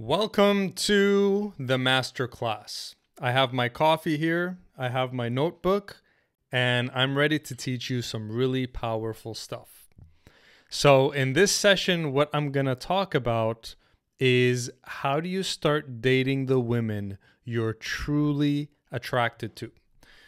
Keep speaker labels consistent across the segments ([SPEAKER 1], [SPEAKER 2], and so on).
[SPEAKER 1] Welcome to the masterclass. I have my coffee here, I have my notebook, and I'm ready to teach you some really powerful stuff. So, in this session, what I'm going to talk about is how do you start dating the women you're truly attracted to?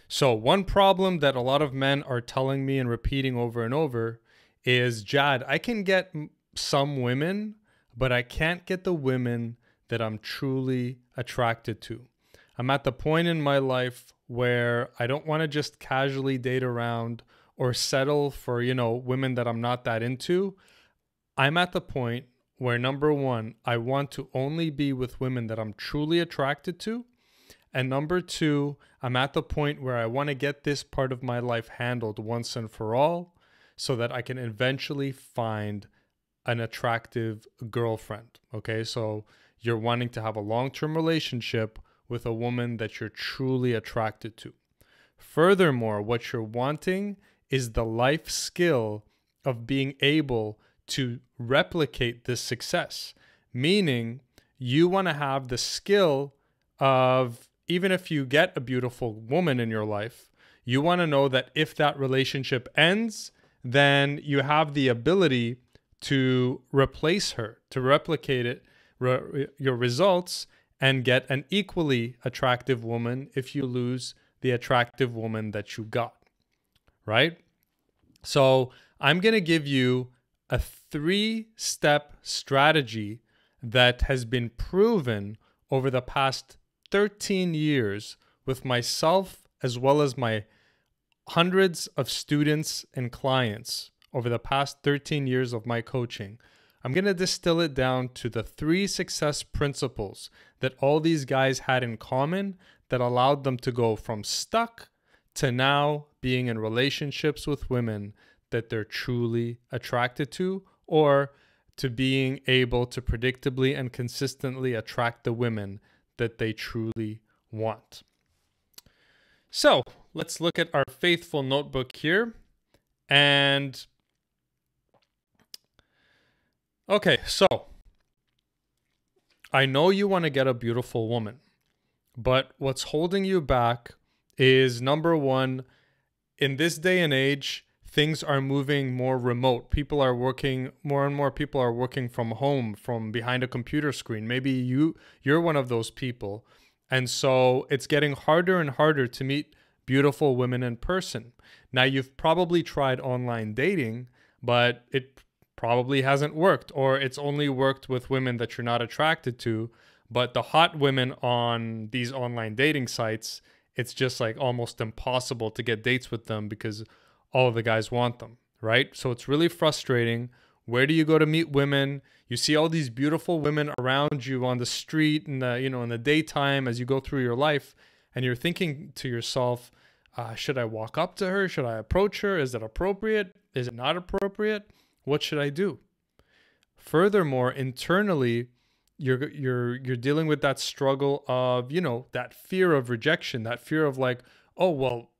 [SPEAKER 1] So, one problem that a lot of men are telling me and repeating over and over is Jad, I can get some women, but I can't get the women that I'm truly attracted to. I'm at the point in my life where I don't want to just casually date around or settle for, you know, women that I'm not that into. I'm at the point where number one, I want to only be with women that I'm truly attracted to. And number two, I'm at the point where I want to get this part of my life handled once and for all so that I can eventually find an attractive girlfriend. Okay. So you're wanting to have a long term relationship with a woman that you're truly attracted to. Furthermore, what you're wanting is the life skill of being able to replicate this success, meaning you want to have the skill of even if you get a beautiful woman in your life, you want to know that if that relationship ends, then you have the ability to replace her, to replicate it re- your results and get an equally attractive woman if you lose the attractive woman that you got. Right? So, I'm going to give you a three step strategy that has been proven over the past 13 years with myself as well as my hundreds of students and clients over the past 13 years of my coaching I'm going to distill it down to the three success principles that all these guys had in common that allowed them to go from stuck to now being in relationships with women that they're truly attracted to or to being able to predictably and consistently attract the women that they truly want. So let's look at our faithful notebook here. And Okay, so I know you want to get a beautiful woman, but what's holding you back is number one, in this day and age, things are moving more remote. People are working more and more people are working from home, from behind a computer screen. Maybe you you're one of those people. And so it's getting harder and harder to meet beautiful women in person. Now you've probably tried online dating, but it probably hasn't worked, or it's only worked with women that you're not attracted to. But the hot women on these online dating sites, it's just like almost impossible to get dates with them because all the guys want them, right? So it's really frustrating. Where do you go to meet women? You see all these beautiful women around you on the street and you know in the daytime as you go through your life, and you're thinking to yourself, uh, should I walk up to her? Should I approach her? Is it appropriate? Is it not appropriate? What should I do? Furthermore, internally, you're you're you're dealing with that struggle of, you know, that fear of rejection, that fear of like, oh, well,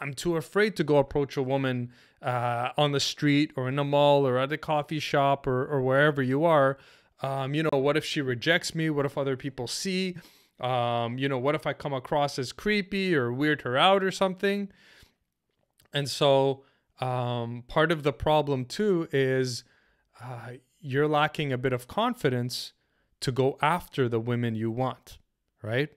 [SPEAKER 1] I'm too afraid to go approach a woman uh, on the street or in a mall or at a coffee shop or, or wherever you are. Um, you know, what if she rejects me? What if other people see? Um, you know, what if I come across as creepy or weird her out or something? And so um, part of the problem too is uh, you're lacking a bit of confidence to go after the women you want, right?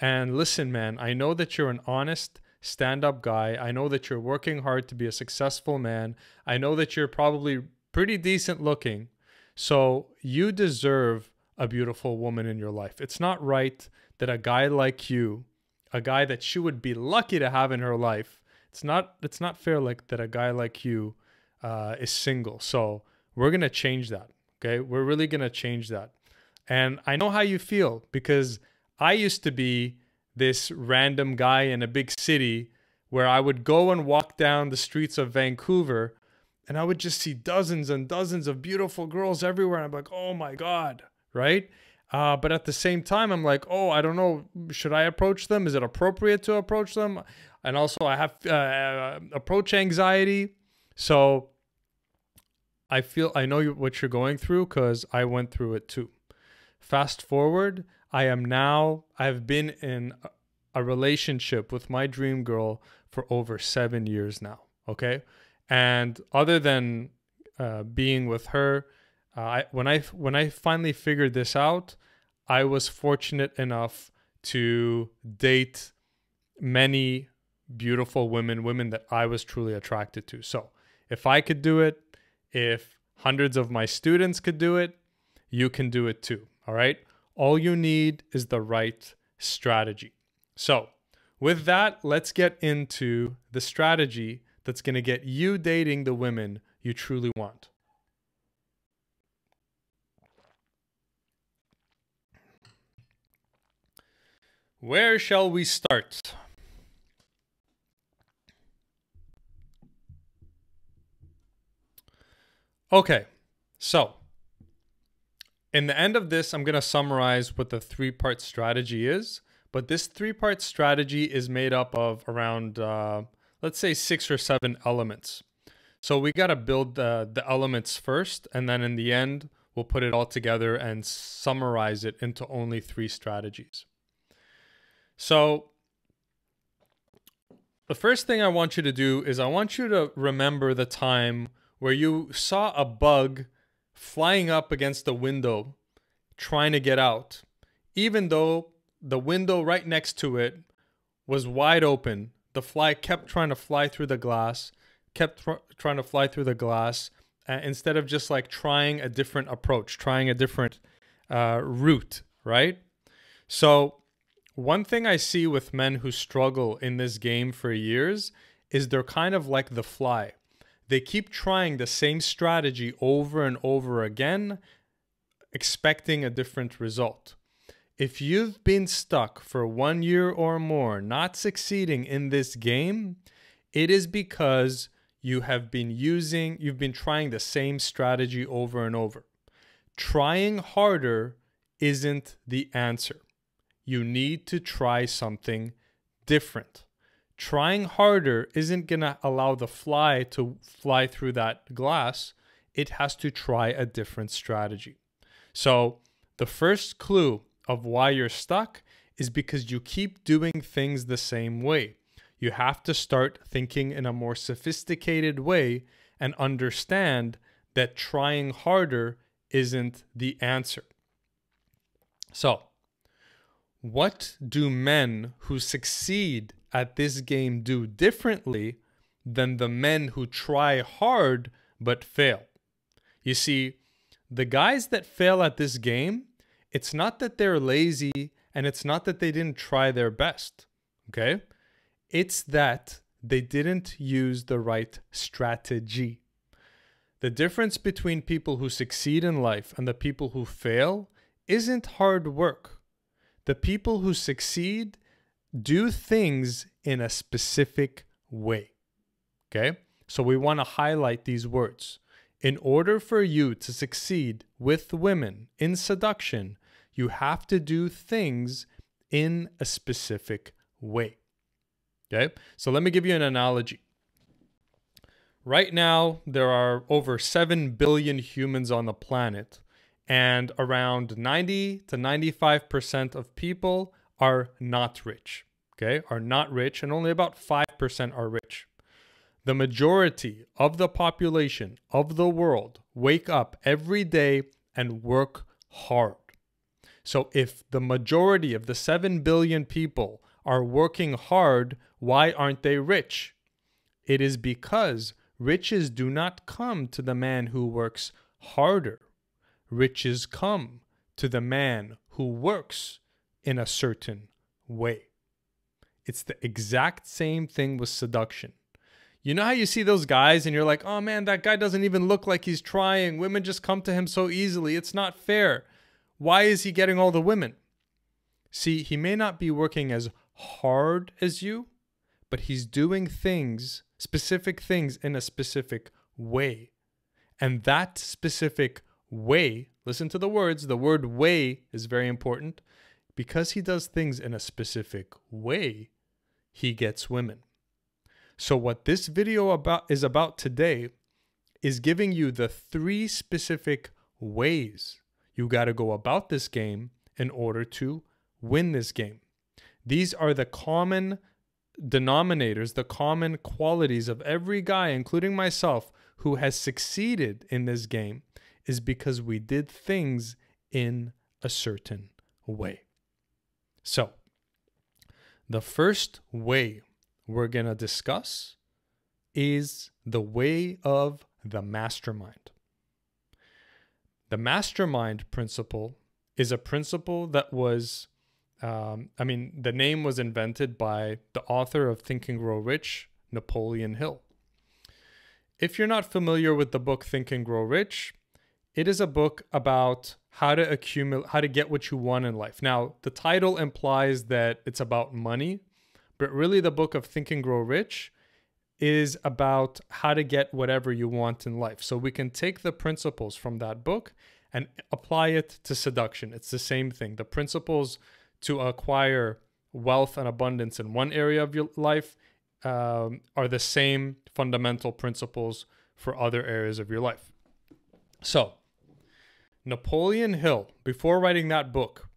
[SPEAKER 1] And listen, man, I know that you're an honest, stand up guy. I know that you're working hard to be a successful man. I know that you're probably pretty decent looking. So you deserve a beautiful woman in your life. It's not right that a guy like you, a guy that she would be lucky to have in her life, it's not it's not fair like that a guy like you uh, is single. So we're gonna change that. Okay, we're really gonna change that. And I know how you feel because I used to be this random guy in a big city where I would go and walk down the streets of Vancouver and I would just see dozens and dozens of beautiful girls everywhere. And I'm like, oh my God, right? Uh, but at the same time, I'm like, oh, I don't know. Should I approach them? Is it appropriate to approach them? And also I have uh, approach anxiety. So I feel I know what you're going through because I went through it too. fast forward, I am now, I've been in a relationship with my dream girl for over seven years now. Okay. And other than uh, being with her, uh, I, when I when I finally figured this out, I was fortunate enough to date many beautiful women, women that I was truly attracted to. So if I could do it, if hundreds of my students could do it, you can do it too. All right. All you need is the right strategy. So, with that, let's get into the strategy that's going to get you dating the women you truly want. Where shall we start? Okay, so in the end of this, I'm going to summarize what the three part strategy is. But this three part strategy is made up of around, uh, let's say, six or seven elements. So we got to build the, the elements first. And then in the end, we'll put it all together and summarize it into only three strategies. So the first thing I want you to do is I want you to remember the time where you saw a bug flying up against the window trying to get out, even though the window right next to it was wide open. The fly kept trying to fly through the glass, kept trying to fly through the glass, uh, instead of just like trying a different approach, trying a different uh, route, right? So, one thing I see with men who struggle in this game for years is they're kind of like the fly. They keep trying the same strategy over and over again, expecting a different result. If you've been stuck for one year or more not succeeding in this game, it is because you have been using, you've been trying the same strategy over and over. Trying harder isn't the answer. You need to try something different. Trying harder isn't going to allow the fly to fly through that glass. It has to try a different strategy. So, the first clue of why you're stuck is because you keep doing things the same way. You have to start thinking in a more sophisticated way and understand that trying harder isn't the answer. So, what do men who succeed at this game do differently than the men who try hard but fail? You see, the guys that fail at this game it's not that they're lazy and it's not that they didn't try their best. Okay. It's that they didn't use the right strategy. The difference between people who succeed in life and the people who fail isn't hard work. The people who succeed do things in a specific way. Okay? So we want to highlight these words. In order for you to succeed with women in seduction, you have to do things in a specific way. Okay, so let me give you an analogy. Right now, there are over 7 billion humans on the planet, and around 90 to 95% of people are not rich. Okay, are not rich, and only about 5% are rich. The majority of the population of the world wake up every day and work hard. So if the majority of the 7 billion people are working hard, why aren't they rich? It is because riches do not come to the man who works harder. Riches come to the man who works in a certain way. It's the exact same thing with seduction. You know how you see those guys and you're like, oh man, that guy doesn't even look like he's trying. Women just come to him so easily. It's not fair. Why is he getting all the women? See, he may not be working as hard as you, but he's doing things, specific things in a specific way. And that specific way, listen to the words, the word way is very important. Because he does things in a specific way, he gets women. So what this video about is about today is giving you the three specific ways you got to go about this game in order to win this game. These are the common denominators, the common qualities of every guy, including myself, who has succeeded in this game, is because we did things in a certain way. So, the first way we're going to discuss is the way of the mastermind. The mastermind principle is a principle that was, um, I mean, the name was invented by the author of Think and Grow Rich, Napoleon Hill. If you're not familiar with the book Think and Grow Rich, it is a book about how to accumulate, how to get what you want in life. Now, the title implies that it's about money, but really the book of Think and Grow Rich is about how to get whatever you want in life. So we can take the principles from that book and apply it to seduction. It's the same thing. The principles to acquire wealth and abundance in one area of your life um, are the same fundamental principles for other areas of your life. So, Napoleon Hill, before writing that book,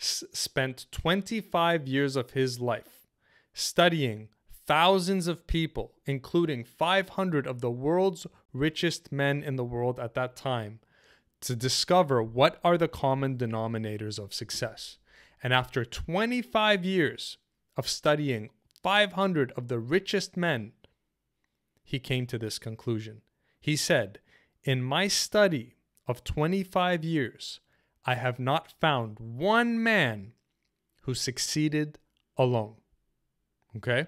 [SPEAKER 1] s- spent 25 years of his life studying thousands of people, including 500 of the world's richest men in the world at that time, to discover what are the common denominators of success. And after 25 years of studying 500 of the richest men, he came to this conclusion. He said, In my study of 25 years, I have not found one man who succeeded alone. Okay?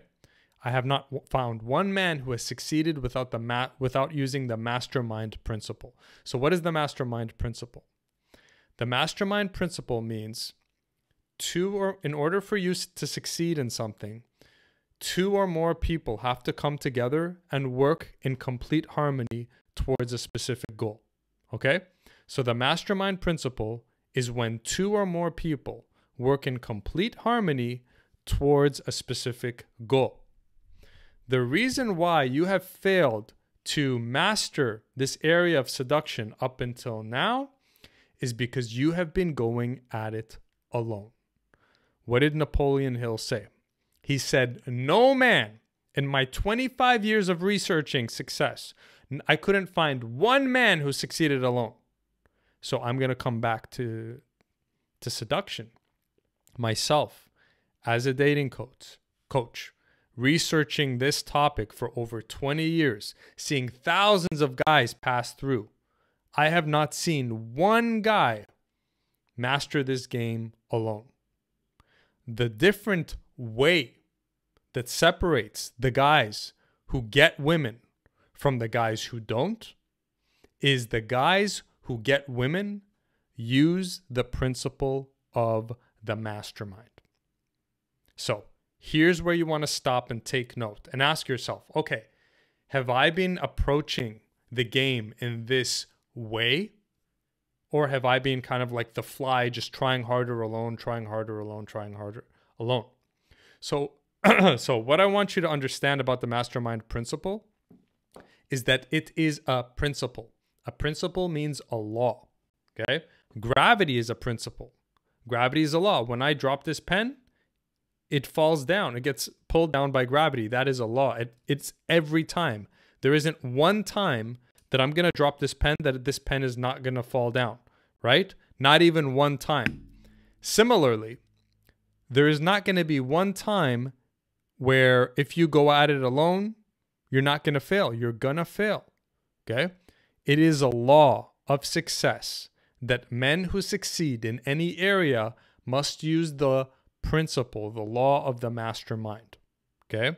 [SPEAKER 1] I have not found one man who has succeeded without the ma- without using the mastermind principle. So what is the mastermind principle? The mastermind principle means two or in order for you to succeed in something, two or more people have to come together and work in complete harmony towards a specific goal. Okay? So the mastermind principle is when two or more people work in complete harmony towards a specific goal. The reason why you have failed to master this area of seduction up until now is because you have been going at it alone. What did Napoleon Hill say? He said, No man in my 25 years of researching success, I couldn't find one man who succeeded alone. So I'm going to come back to, to seduction. Myself, as a dating coach, coach, researching this topic for over 20 years, seeing thousands of guys pass through. I have not seen one guy master this game alone. The different way that separates the guys who get women from the guys who don't is the guys who get women use the principle of the mastermind. So, here's where you want to stop and take note and ask yourself okay, have I been approaching the game in this way? Or have I been kind of like the fly, just trying harder alone, trying harder alone, trying harder alone? So, so what I want you to understand about the mastermind principle is that it is a principle. A principle means a law. Okay. Gravity is a principle. Gravity is a law. When I drop this pen, it falls down. It gets pulled down by gravity. That is a law. It, it's every time. There isn't one time that I'm going to drop this pen that this pen is not going to fall down, right? Not even one time. Similarly, there is not going to be one time where if you go at it alone, you're not going to fail. You're going to fail. Okay? It is a law of success that men who succeed in any area must use the principle, the law of the mastermind. Okay?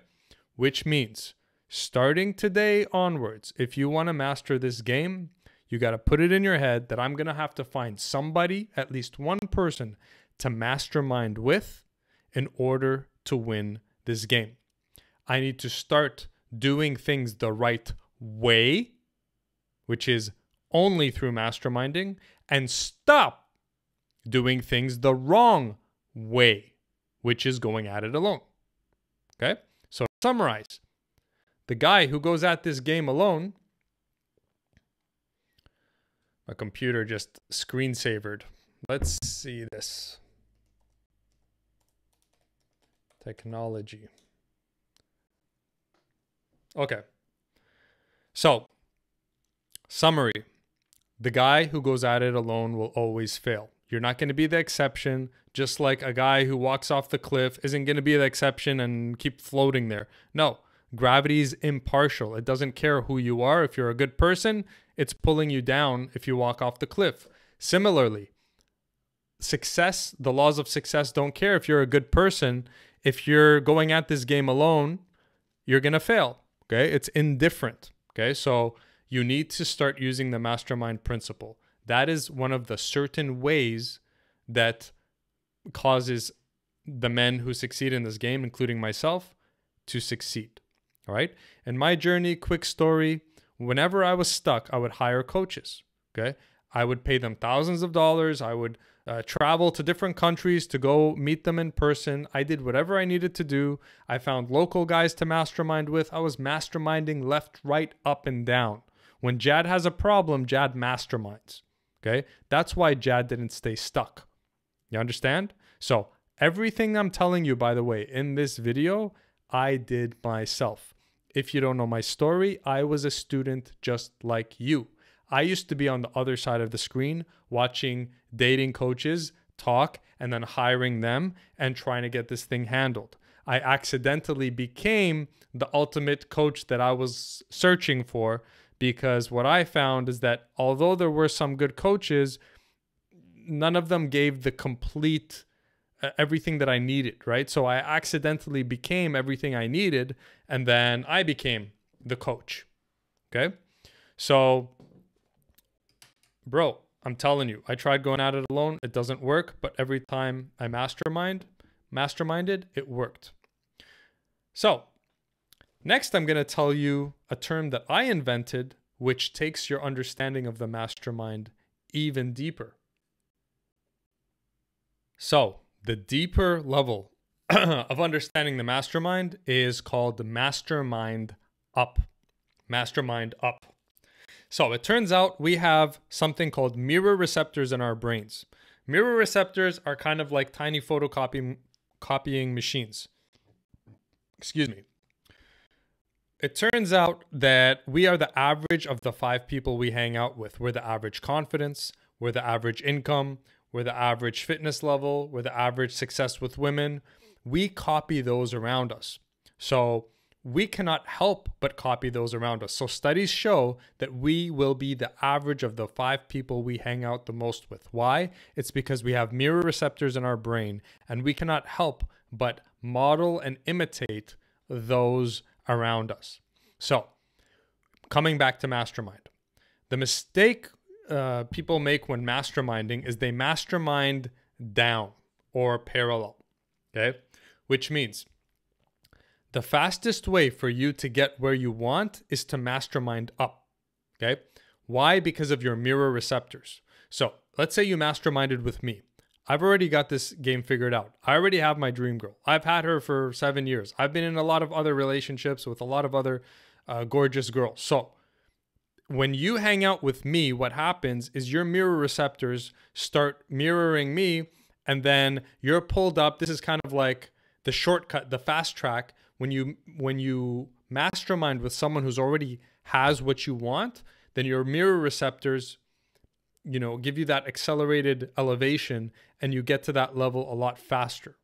[SPEAKER 1] Which means starting today onwards, if you want to master this game, you got to put it in your head that I'm going to have to find somebody, at least one person, to mastermind with in order to win this game. I need to start doing things the right way, which is only through masterminding, and stop doing things the wrong way, which is going at it alone. Okay? So, summarize the guy who goes at this game alone, My computer just screensavered. Let's see this. Technology. Okay. So, summary the guy who goes at it alone will always fail. You're not going to be the exception, just like a guy who walks off the cliff isn't going to be the exception and keep floating there. No, gravity is impartial. It doesn't care who you are. If you're a good person, it's pulling you down if you walk off the cliff. Similarly, success, the laws of success don't care if you're a good person. If you're going at this game alone, you're going to fail. Okay. It's indifferent. Okay. So you need to start using the mastermind principle. That is one of the certain ways that causes the men who succeed in this game, including myself, to succeed. All right. In my journey, quick story whenever I was stuck, I would hire coaches. Okay. I would pay them thousands of dollars. I would uh, travel to different countries to go meet them in person. I did whatever I needed to do. I found local guys to mastermind with. I was masterminding left, right, up, and down. When Jad has a problem, Jad masterminds. Okay. That's why Jad didn't stay stuck. You understand? So, everything I'm telling you, by the way, in this video, I did myself. If you don't know my story, I was a student just like you. I used to be on the other side of the screen watching dating coaches talk and then hiring them and trying to get this thing handled. I accidentally became the ultimate coach that I was searching for because what I found is that although there were some good coaches, none of them gave the complete uh, everything that I needed, right? So I accidentally became everything I needed and then I became the coach. Okay? So bro, I'm telling you, I tried going at it alone, it doesn't work, but every time I mastermind, masterminded, it worked. So, next I'm going to tell you a term that I invented which takes your understanding of the mastermind even deeper. So, the deeper level of understanding the mastermind is called the mastermind up. Mastermind up. So, it turns out we have something called mirror receptors in our brains. Mirror receptors are kind of like tiny photocopying copying machines. Excuse me. It turns out that we are the average of the five people we hang out with. We're the average confidence, we're the average income, we're the average fitness level, we're the average success with women. We copy those around us. So we cannot help but copy those around us. So studies show that we will be the average of the five people we hang out the most with. Why? It's because we have mirror receptors in our brain and we cannot help but model and imitate those around us. So, coming back to mastermind, the mistake uh, people make when masterminding is they mastermind down or parallel. Okay. Which means the fastest way for you to get where you want is to mastermind up. Okay. Why? Because of your mirror receptors. So let's say you masterminded with me. I've already got this game figured out. I already have my dream girl. I've had her for seven years. I've been in a lot of other relationships with a lot of other uh, gorgeous girls. So when you hang out with me, what happens is your mirror receptors start mirroring me, and then you're pulled up. This is kind of like the shortcut, the fast track. When you when you mastermind with someone who's already has what you want, then your mirror receptors, you know, give you that accelerated elevation, and you get to that level a lot faster.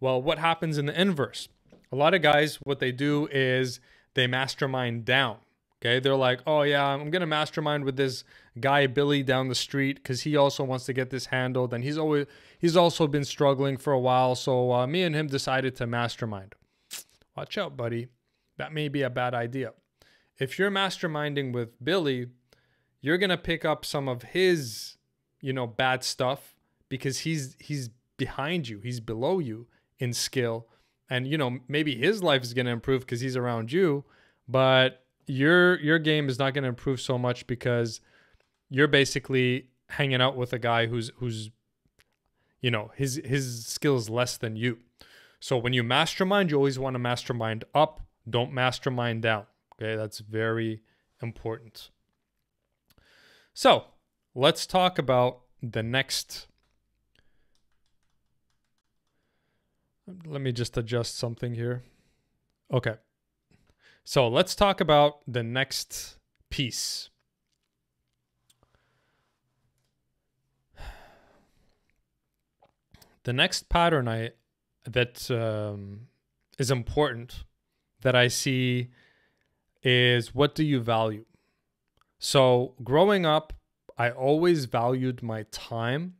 [SPEAKER 1] Well, what happens in the inverse? A lot of guys, what they do is they mastermind down. Okay, they're like, oh yeah, I'm gonna mastermind with this guy Billy down the street because he also wants to get this handled, and he's always he's also been struggling for a while. So uh, me and him decided to mastermind. Watch out, buddy. That may be a bad idea. If you're masterminding with Billy, you're gonna pick up some of his, you know, bad stuff because he's he's behind you, he's below you in skill, and you know maybe his life is gonna improve because he's around you, but your your game is not going to improve so much because you're basically hanging out with a guy who's who's you know his his skills less than you. So when you mastermind, you always want to mastermind up, don't mastermind down. Okay, that's very important. So let's talk about the next. Let me just adjust something here. Okay. So let's talk about the next piece. The next pattern I that um, is important that I see is what do you value? So growing up, I always valued my time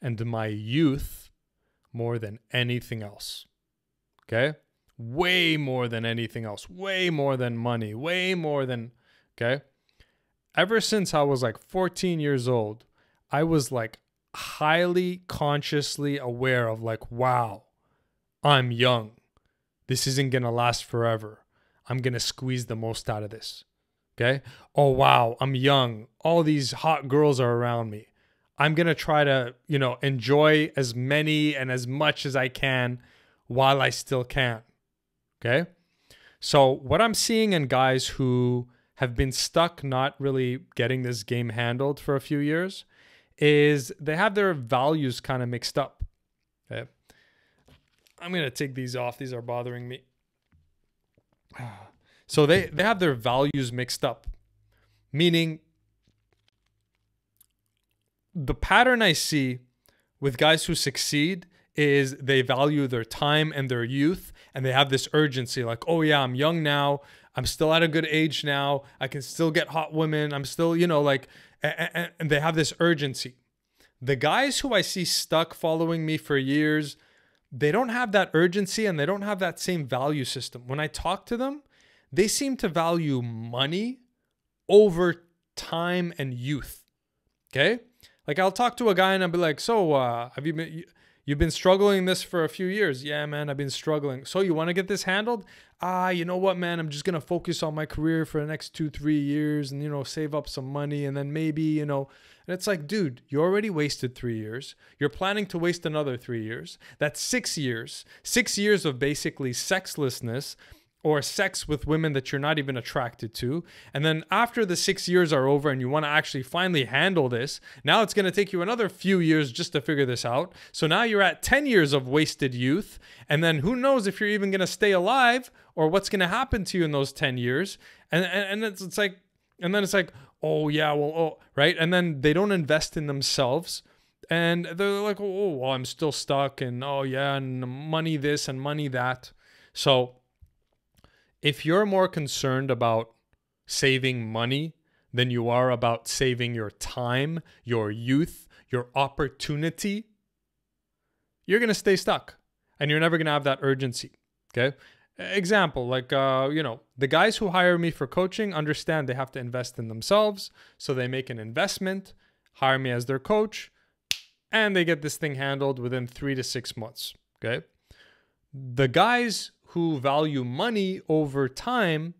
[SPEAKER 1] and my youth more than anything else. Okay? Way more than anything else. Way more than money. Way more than, okay? Ever since I was like 14 years old, I was like highly consciously aware of like, wow, I'm young. This isn't going to last forever. I'm going to squeeze the most out of this. Okay. Oh, wow. I'm young. All these hot girls are around me. I'm going to try to, you know, enjoy as many and as much as I can while I still can. Okay. So, what I'm seeing in guys who have been stuck not really getting this game handled for a few years is they have their values kind of mixed up. Okay. I'm to take these off. These are bothering me. So they, they have their values mixed up, meaning the pattern I see with guys who succeed is they value their time and their youth and they have this urgency like, oh, yeah, I'm young now. I'm still at a good age now. I can still get hot women. I'm still, you know, like, and they have this urgency. The guys who I see stuck following me for years, they don't have that urgency and they don't have that same value system. When I talk to them, they seem to value money over time and youth. Okay? Like I'll talk to a guy and I'll be like, "So, uh, have you been you've been struggling this for a few years?" "Yeah, man, I've been struggling." "So, you want to get this handled?" "Ah, you know what, man? I'm just going to focus on my career for the next 2-3 years and you know, save up some money and then maybe, you know, and it's like, dude, you already wasted three years. You're planning to waste another three years. That's six years. Six years of basically sexlessness or sex with women that you're not even attracted to. And then after the six years are over and you want to actually finally handle this, now it's going to take you another few years just to figure this out. So now you're at 10 years of wasted youth. And then who knows if you're even going to stay alive or what's going to happen to you in those 10 years. And, and, and it's, it's like, and then it's like, oh, yeah, well, oh, right. And then they don't invest in themselves. And they're like, oh, well, I'm still stuck. And oh, yeah, and money this and money that. So, if you're more concerned about saving money than you are about saving your time, your youth, your opportunity, you're going to stay stuck and you're never going to have that urgency. Okay. Example, like, uh, you know, the guys who hire me for coaching understand they have to invest in themselves. So they make an investment, hire me as their coach, and they get this thing handled within three to six months. Okay. The guys who value money over time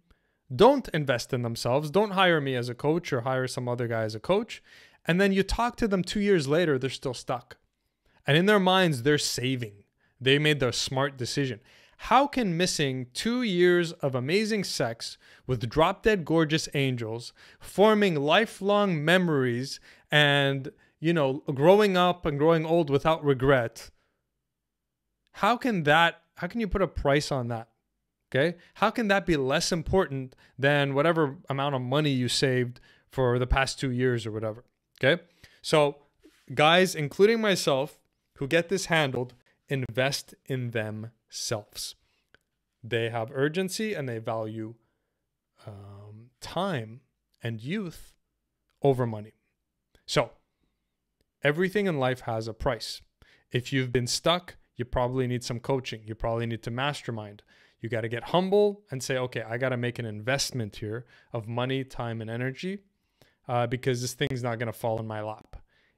[SPEAKER 1] don't invest in themselves, don't hire me as a coach or hire some other guy as a coach. And then you talk to them two years later, they're still stuck. And in their minds, they're saving. They made the smart decision. How can missing two years of amazing sex with drop dead gorgeous angels, forming lifelong memories, and, you know, growing up and growing old without regret, how can that how can you put a price on that? Okay. How can that be less important than whatever amount of money you saved for the past two years or whatever? Okay. So, guys, including myself, who get this handled, invest in themselves. They have urgency and they value um, time and youth over money. So, everything in life has a price. If you've been stuck, you probably need some coaching. You probably need to mastermind. You got to get humble and say, okay, I got to make an investment here of money, time, and energy uh, because this thing's not going to fall in my lap.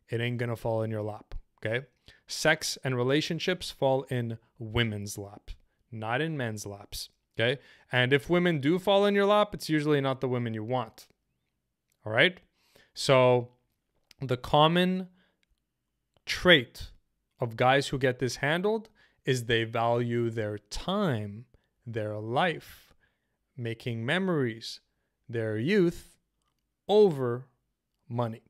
[SPEAKER 1] It ain't going to fall in your lap. Okay. Sex and relationships fall in women's lap, not in men's laps. Okay. And if women do fall in your lap, it's usually not the women you want. All right. So the common trait of guys who get this handled is they value their time, their life, making memories, their youth over money.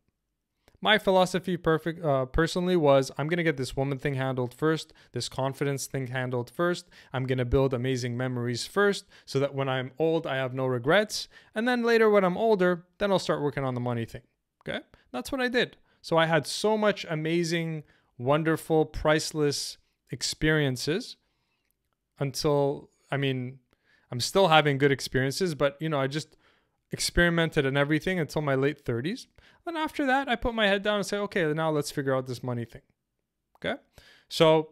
[SPEAKER 1] My philosophy perfect uh, personally was I'm going to get this woman thing handled first, this confidence thing handled first. I'm going to build amazing memories first so that when I'm old I have no regrets, and then later when I'm older, then I'll start working on the money thing. Okay? That's what I did. So I had so much amazing, wonderful, priceless experiences until I mean, I'm still having good experiences, but you know, I just experimented and everything until my late 30s. Then after that, I put my head down and say, okay, now let's figure out this money thing. Okay. So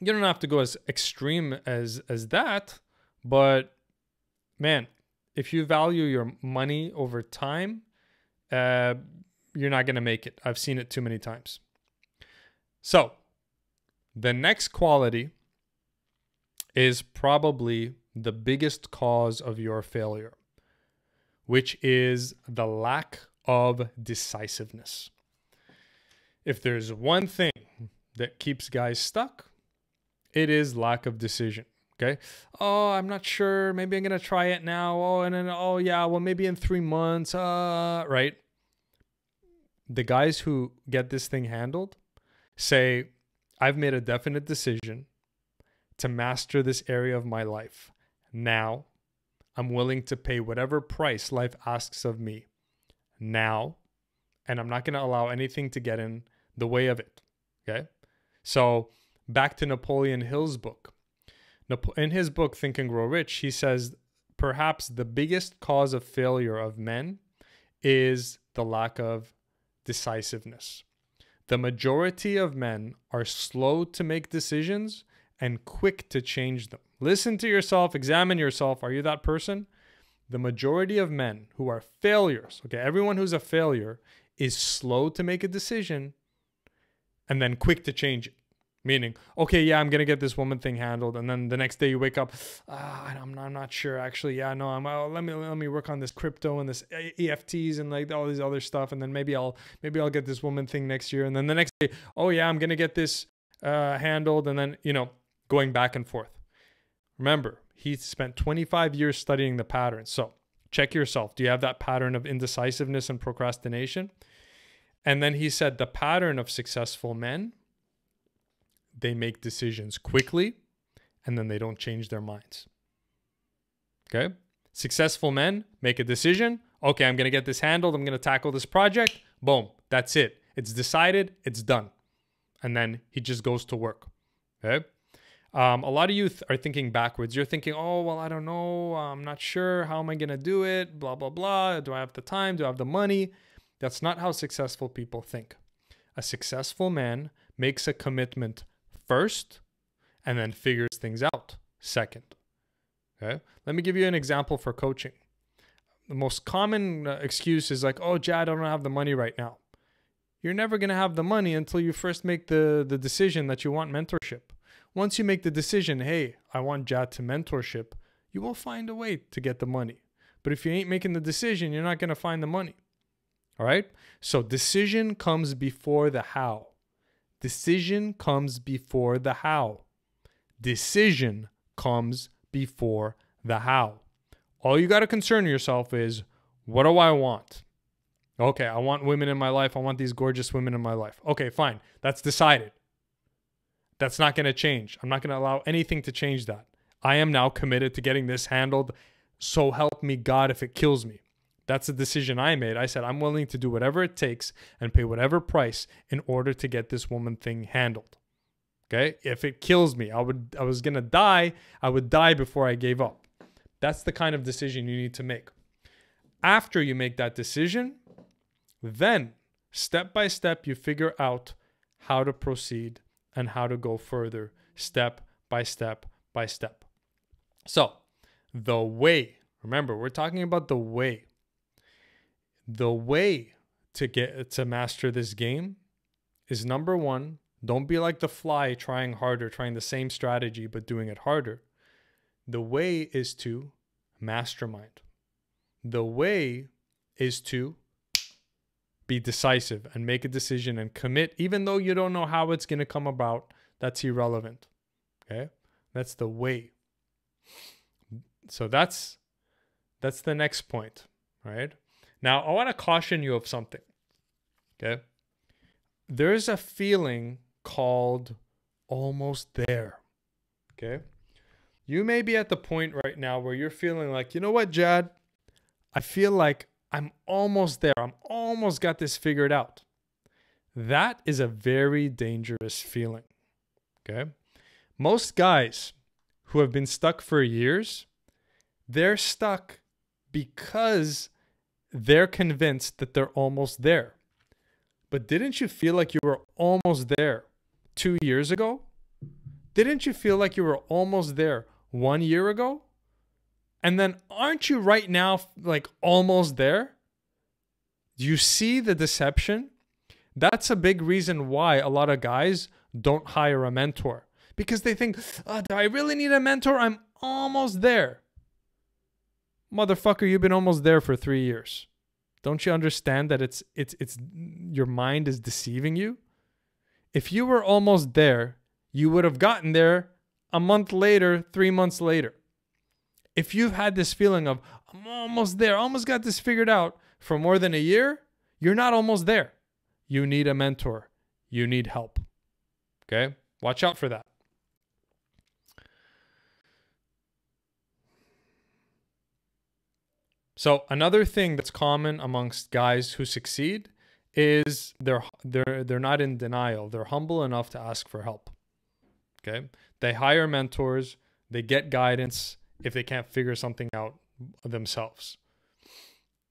[SPEAKER 1] you don't have to go as extreme as as that, but man, if you value your money over time, uh, you're not gonna make it. I've seen it too many times. So the next quality is probably the biggest cause of your failure, which is the lack of decisiveness. If there's one thing that keeps guys stuck, it is lack of decision. Okay. Oh, I'm not sure. Maybe I'm gonna try it now. Oh, and then oh yeah, well maybe in three months. Uh, right. The guys who get this thing handled say, I've made a definite decision to master this area of my life. Now, I'm willing to pay whatever price life asks of me now, and I'm not going to allow anything to get in the way of it. Okay. So, back to Napoleon Hill's book. In his book, Think and Grow Rich, he says perhaps the biggest cause of failure of men is the lack of decisiveness. The majority of men are slow to make decisions and quick to change them. Listen to yourself, examine yourself. Are you that person? The majority of men who are failures, okay, everyone who's a failure is slow to make a decision and then quick to change it. Meaning, okay, yeah, I'm gonna get this woman thing handled, and then the next day you wake up, ah, I'm not, I'm not sure actually. Yeah, no, I'm. Uh, let me let me work on this crypto and this EFTs and like all these other stuff, and then maybe I'll maybe I'll get this woman thing next year, and then the next day, oh yeah, I'm gonna get this uh, handled, and then you know going back and forth. Remember, he spent 25 years studying the pattern. So check yourself. Do you have that pattern of indecisiveness and procrastination? And then he said the pattern of successful men, they make decisions quickly and then they don't change their minds. Okay? Successful men make a decision. Okay, I'm going to get this handled. I'm going to tackle this project. Boom. That's it. It's decided. It's done. And then he just goes to work. Okay? Um, a lot of you th- are thinking backwards. You're thinking, oh, well, I don't know. I'm not sure. How am I going to do it? Blah, blah, blah. Do I have the time? Do I have the money? That's not how successful people think. A successful man makes a commitment first and then figures things out second. Okay. Let me give you an example for coaching. The most common uh, excuse is like, oh, Jad, I don't have the money right now. You're never going to have the money until you first make the, the decision that you want mentorship. Once you make the decision, hey, I want Jad to mentorship, you will find a way to get the money. But if you ain't making the decision, you're not going to find the money. All right? So decision comes before the how. Decision comes before the how. Decision comes before the how. All you got to concern yourself is what do I want? Okay, I want women in my life. I want these gorgeous women in my life. Okay, fine. That's decided. That's not going to change. I'm not going to allow anything to change that. I am now committed to getting this handled. So help me God if it kills me. That's a decision I made. I said, I'm willing to do whatever it takes and pay whatever price in order to get this woman thing handled. Okay? If it kills me, I would I was going to die, I would die before I gave up. That's the kind of decision you need to make. After you make that decision, then step by step you figure out how to proceed and how to go further step by step by step. So, the way, remember, we're talking about the way. The way to get to master this game is number 1, don't be like the fly trying harder, trying the same strategy but doing it harder. The way is to mastermind. The way is to be decisive and make a decision and commit, even though you don't know how it's going to come about. That's irrelevant. Okay. That's the way. So that's that's the next point, right? Now I want to caution you of something. Okay. There's a feeling called almost there. Okay. You may be at the point right now where you're feeling like, you know what, Jad? I feel like I'm almost there. I'm almost got this figured out. That is a very dangerous feeling. Okay. Most guys who have been stuck for years, they're stuck because they're convinced that they're almost there. But didn't you feel like you were almost there two years ago? Didn't you feel like you were almost there one year ago? And then aren't you right now like almost there? Do you see the deception? That's a big reason why a lot of guys don't hire a mentor because they think, oh, do I really need a mentor? I'm almost there. Motherfucker, you've been almost there for three years. Don't you understand that it's it's it's your mind is deceiving you? If you were almost there, you would have gotten there a month later, three months later. If you've had this feeling of I'm almost there, almost got this figured out for more than a year, you're not almost there. You need a mentor. You need help. Okay? Watch out for that. So another thing that's common amongst guys who succeed is they're they're they're not in denial. They're humble enough to ask for help. Okay? They hire mentors, they get guidance if they can't figure something out themselves.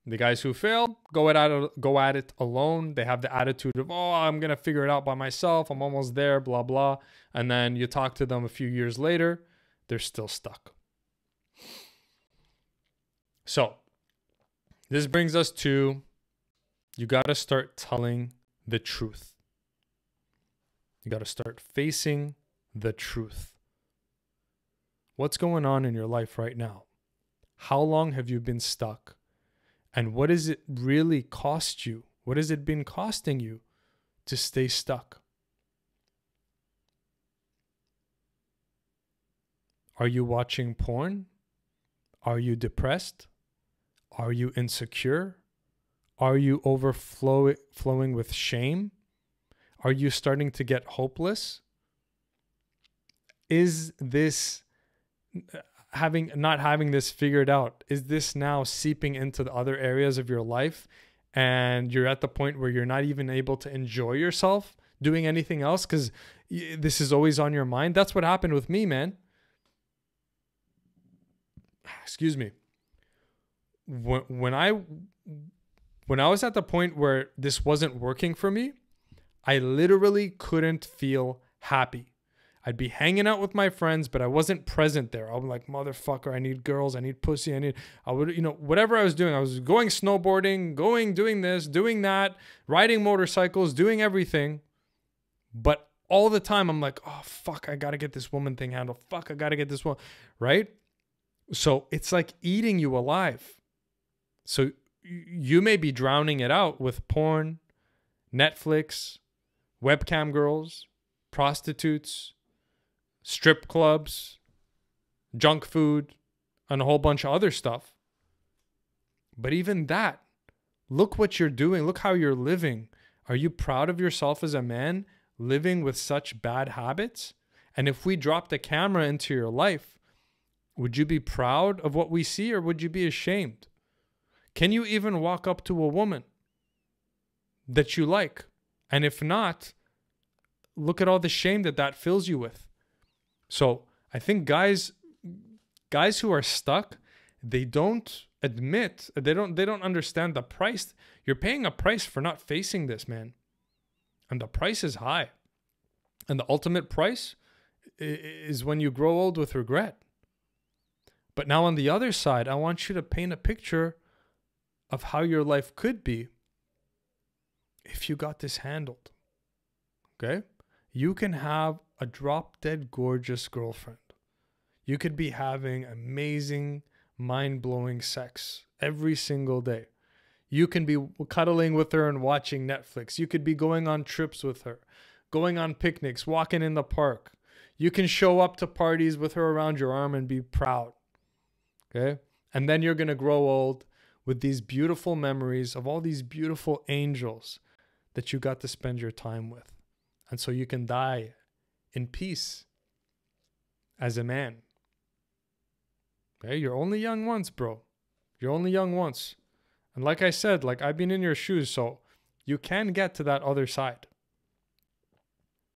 [SPEAKER 1] The guys who fail go it, go at it alone. They have the attitude of, "Oh, I'm going to figure it out by myself. I'm almost there, blah blah." And then you talk to them a few years later, they're still stuck. So, this brings us to you got to start telling the truth. You got to start facing the truth. What's going on in your life right now? How long have you been stuck? And what does it really cost you? What has it been costing you to stay stuck? Are you watching porn? Are you depressed? Are you insecure? Are you overflowing with shame? Are you starting to get hopeless? Is this having not having this figured out? Is this now seeping into the other areas of your life and you're at the point where you're not even able to enjoy yourself doing anything else cuz this is always on your mind? That's what happened with me, man. Excuse me when I when I was at the point where this wasn't working for me, I literally couldn't feel happy. I'd be hanging out with my friends, but I wasn't present there. I'm like, motherfucker, I need girls, I need pussy, I need, I would, you know, whatever I was doing. I was going snowboarding, going, doing this, doing that, riding motorcycles, doing everything. But all the time, I'm like, oh, fuck, I gotta get this woman thing handled. Fuck, I gotta get this one, right? So it's like eating you alive. So you may be drowning it out with porn, Netflix, webcam girls, prostitutes, strip clubs, junk food, and a whole bunch of other stuff. But even that, look what you're doing. Look how you're living. Are you proud of yourself as a man living with such bad habits? And if we dropped a camera into your life, would you be proud of what we see or would you be ashamed? Can you even walk up to a woman that you like? And if not, look at all the shame that that fills you with. So I think guys, guys who are stuck, they don't admit, they don't, they don't understand the price. You're paying a price for not facing this, man, and the price is high. And the ultimate price is when you grow old with regret. But now on the other side, I want you to paint a picture of how your life could be if you got this handled. Okay? You can have a drop dead gorgeous girlfriend. You could be having amazing, mind blowing sex every single day. You can be cuddling with her and watching Netflix. You could be going on trips with her, going on picnics, walking in the park. You can show up to parties with her around your arm and be proud. Okay? And then you're going to grow old with these beautiful memories of all these beautiful angels that you got to spend your time with. And so you can die in peace as a man. Okay, you're only young once, bro. You're only young once. And like I said, like I've been in your shoes, so you can get to that other side.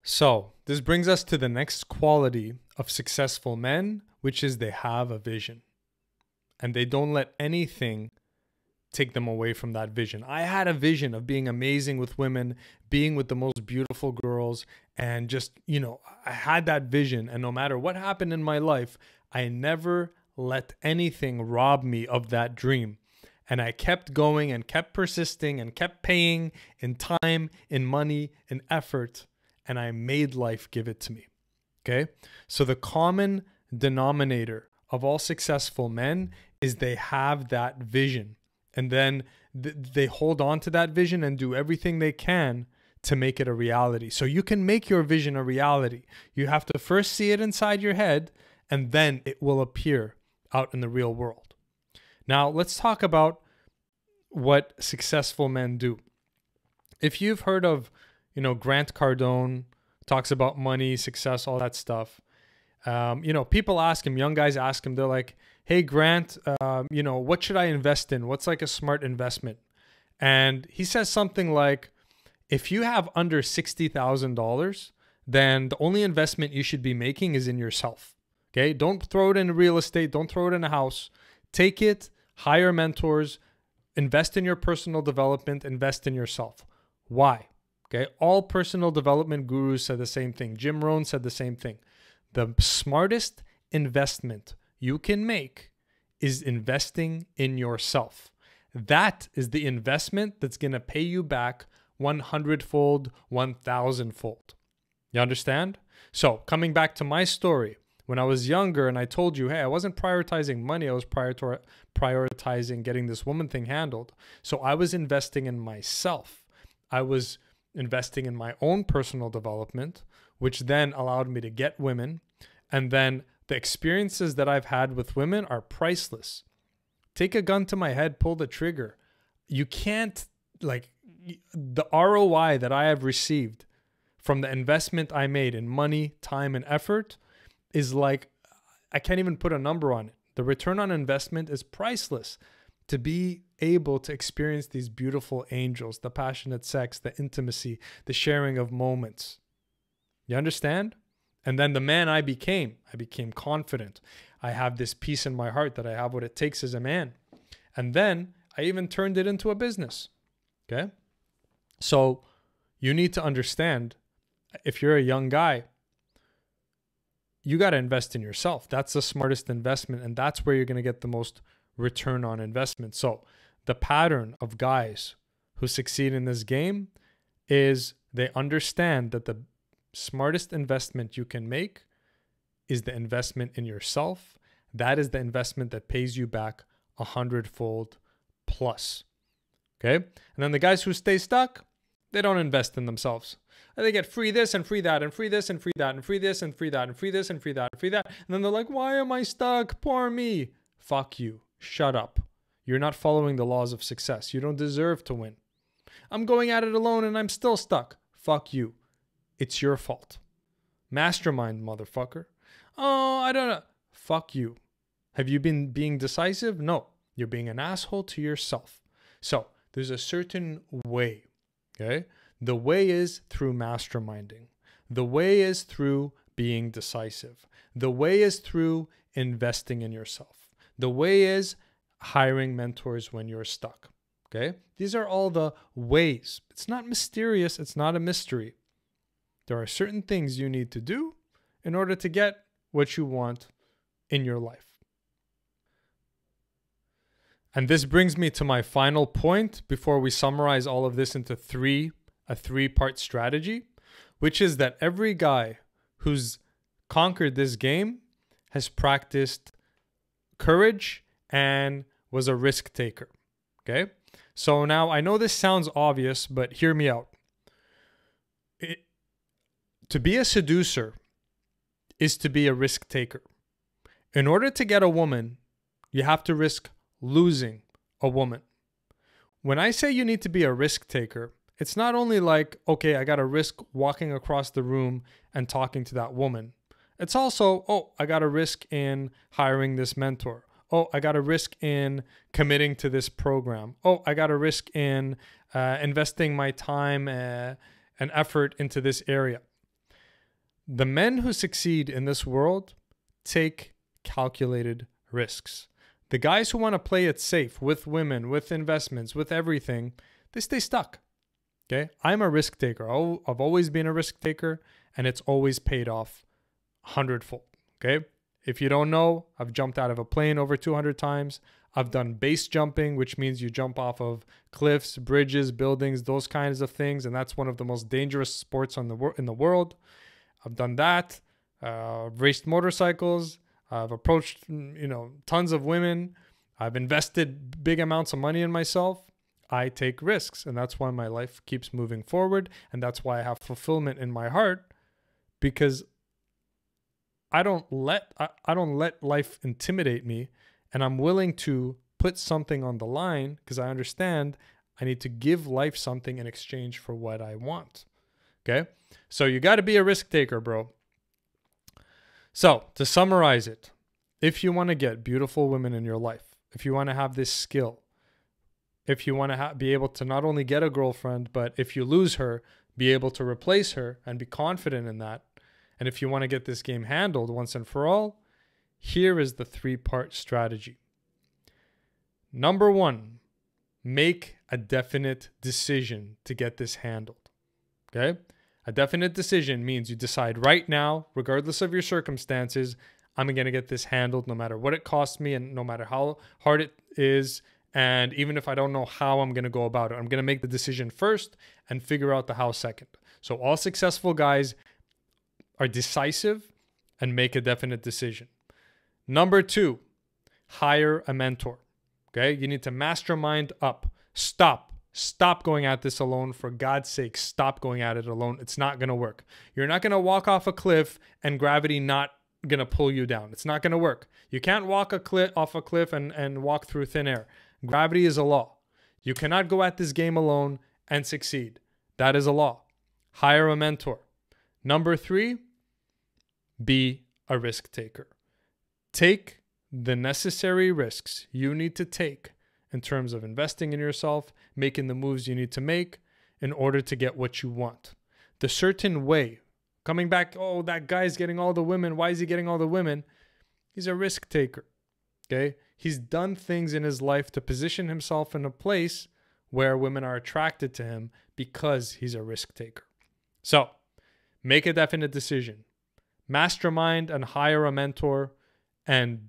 [SPEAKER 1] So, this brings us to the next quality of successful men, which is they have a vision. And they don't let anything take them away from that vision. I had a vision of being amazing with women, being with the most beautiful girls, and just, you know, I had that vision. And no matter what happened in my life, I never let anything rob me of that dream. And I kept going and kept persisting and kept paying in time, in money, in effort. And I made life give it to me. Okay. So the common denominator of all successful men is they have that vision and then th- they hold on to that vision and do everything they can to make it a reality. So you can make your vision a reality. You have to first see it inside your head and then it will appear out in the real world. Now, let's talk about what successful men do. If you've heard of, you know, Grant Cardone talks about money, success, all that stuff. Um, you know, people ask him, young guys ask him, they're like, hey, Grant, um, you know, what should I invest in? What's like a smart investment? And he says something like, if you have under $60,000, then the only investment you should be making is in yourself. Okay. Don't throw it in real estate. Don't throw it in a house. Take it, hire mentors, invest in your personal development, invest in yourself. Why? Okay. All personal development gurus said the same thing. Jim Rohn said the same thing. The smartest investment you can make is investing in yourself. That is the investment that's going to pay you back 100 fold, 1000 fold. You understand? So, coming back to my story, when I was younger and I told you, hey, I wasn't prioritizing money, I was prior- prioritizing getting this woman thing handled. So, I was investing in myself. I was investing in my own personal development, which then allowed me to get women. And then the experiences that I've had with women are priceless. Take a gun to my head, pull the trigger. You can't, like, the ROI that I have received from the investment I made in money, time, and effort is like, I can't even put a number on it. The return on investment is priceless to be able to experience these beautiful angels, the passionate sex, the intimacy, the sharing of moments. You understand? And then the man I became, I became confident. I have this peace in my heart that I have what it takes as a man. And then I even turned it into a business. Okay. So you need to understand if you're a young guy, you got to invest in yourself. That's the smartest investment. And that's where you're going to get the most return on investment. So the pattern of guys who succeed in this game is they understand that the smartest investment you can make is the investment in yourself. That is the investment that pays you back a hundredfold plus. Okay. And then the guys who stay stuck, they don't invest in themselves. And They get free this and free that and free this and free that and free this and free that and free this and free that and free that. And then they're like, why am I stuck? Poor me. Fuck you. Shut up. You're not following the laws of success. You don't deserve to win. I'm going at it alone and I'm still stuck. Fuck you. It's your fault. Mastermind, motherfucker. Oh, I don't know. Fuck you. Have you been being decisive? No. You're being an asshole to yourself. So there's a certain way. Okay. The way is through masterminding. The way is through being decisive. The way is through investing in yourself. The way is hiring mentors when you're stuck. Okay. These are all the ways. It's not mysterious. It's not a mystery. There are certain things you need to do in order to get what you want in your life. And this brings me to my final point before we summarize all of this into three a three-part strategy, which is that every guy who's conquered this game has practiced courage and was a risk taker. Okay? So now I know this sounds obvious, but hear me out. To be a seducer is to be a risk taker. In order to get a woman, you have to risk losing a woman. When I say you need to be a risk taker, It's not only like, okay, I got to risk walking across the room and talking to that woman. It's also, oh, I got to risk in hiring this mentor. Oh, I got to risk in committing to this program. Oh, I got to risk in uh, investing my time uh, and effort into this area. The men who succeed in this world take calculated risks. The guys who want to play it safe with women, with investments, with everything, they stay stuck. Okay. I'm a risk taker. I've always been a risk taker and it's always paid off hundredfold. Okay. If you don't know, I've jumped out of a plane over 200 times. I've done base jumping, which means you jump off of cliffs, bridges, buildings, those kinds of things. And that's one of the most dangerous sports on the in the world. I've done that. Uh, raced motorcycles. I've approached, mm, you know, tons of women. I've invested big amounts of money in myself. I take risks, and that's why my life keeps moving forward, and that's why I have fulfillment in my heart, because I don't let I, I don't let life intimidate me, and I'm willing to put something on the line because I understand I need to give life something in exchange for what I want. Okay, so you got to be a risk taker, bro. So, to summarize it, if you want to get beautiful women in your life, if you want to have this skill, if you want to ha- be able to not only get a girlfriend, but if you lose her, be able to replace her and be confident in that. And if you want to get this game handled once and for all, here is the three part strategy. Number one, make a definite decision to get this handled. Okay? A definite decision means you decide right now, regardless of your circumstances, I'm going to get this handled no matter what it costs me and no matter how hard it is. And even if I don't know how I'm going to go about it, I'm going to make the decision first and figure out the how second. So, all successful guys are decisive and make a definite decision. Number two, hire a mentor. Okay. You need to mastermind up. Stop Stop going at this alone. For God's sake, stop going at it alone. It's not going to work. You're not going to walk off a cliff and gravity not going to pull you down. It's not going to work. You can't walk a cliff off a cliff and, and walk through thin air. Gravity is a law. You cannot go at this game alone and succeed. That is a law. Hire a mentor. Number three, be a risk taker. Take the necessary risks you need to take in terms of investing in yourself, making the moves you need to make in order to get what you want. The certain way, coming back, oh, that guy's getting all the women. Why is he getting all the women? He's a risk taker. Okay. He's done things in his life to position himself in a place where women are attracted to him because he's a risk taker. So make a definite decision. Mastermind and hire a mentor and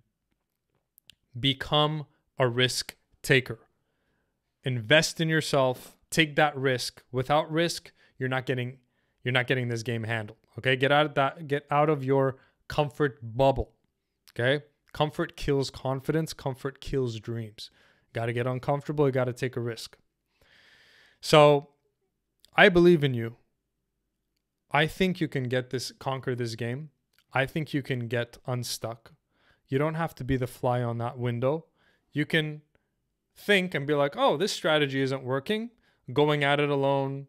[SPEAKER 1] become a risk taker. Invest in yourself, take that risk. Without risk, you're not getting you're not getting this game handled. Okay? Get out of that get out of your comfort bubble. Okay? Comfort kills confidence, comfort kills dreams. Got to get uncomfortable, you got to take a risk. So, I believe in you. I think you can get this conquer this game. I think you can get unstuck. You don't have to be the fly on that window. You can think and be like, oh, this strategy isn't working, going at it alone,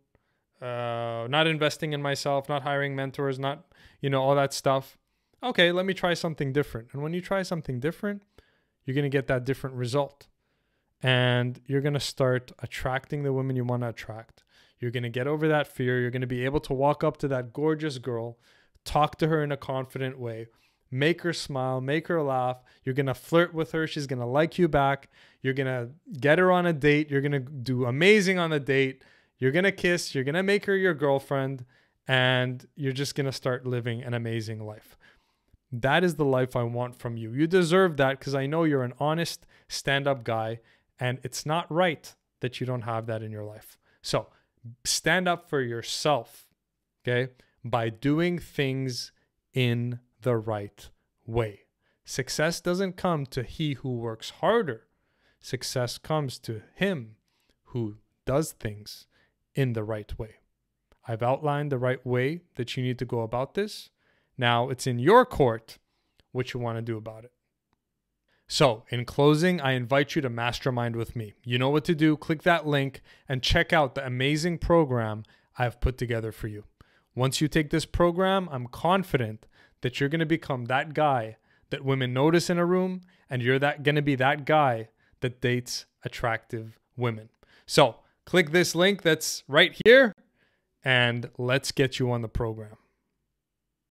[SPEAKER 1] uh, not investing in myself, not hiring mentors, not, you know, all that stuff. Okay, let me try something different. And when you try something different, you're going to get that different result. And you're going to start attracting the women you want to attract. You're going to get over that fear. You're going to be able to walk up to that gorgeous girl, talk to her in a confident way, make her smile, make her laugh. You're going to flirt with her. She's going to like you back. You're going to get her on a date. You're going to do amazing on the date. You're going to kiss. You're going to make her your girlfriend. And you're just going to start living an amazing life. That is the life I want from you. You deserve that because I know you're an honest, stand up guy. And it's not right that you don't have that in your life. So stand up for yourself, okay, by doing things in the right way. Success doesn't come to he who works harder. Success comes to him who does things in the right way. I've outlined the right way that you need to go about this. Now it's in your court what you want to do about it. So, in closing, I invite you to mastermind with me. You know what to do. Click that link and check out the amazing program I've put together for you. Once you take this program, I'm confident that you're going to become that guy that women notice in a room and you're that going to be that guy that dates attractive women. So, click this link that's right here and let's get you on the program.